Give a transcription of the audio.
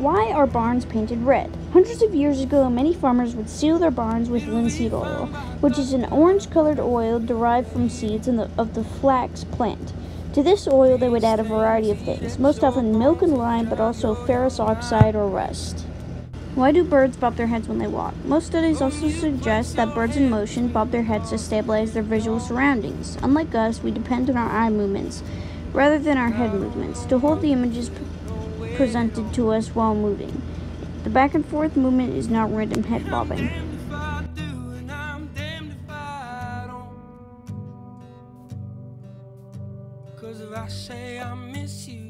Why are barns painted red? Hundreds of years ago, many farmers would seal their barns with linseed oil, which is an orange colored oil derived from seeds the, of the flax plant. To this oil, they would add a variety of things, most often milk and lime, but also ferrous oxide or rust. Why do birds bob their heads when they walk? Most studies also suggest that birds in motion bob their heads to stabilize their visual surroundings. Unlike us, we depend on our eye movements rather than our head movements to hold the images presented to us while moving. The back and forth movement is not random head bobbing. Cause if I say I miss you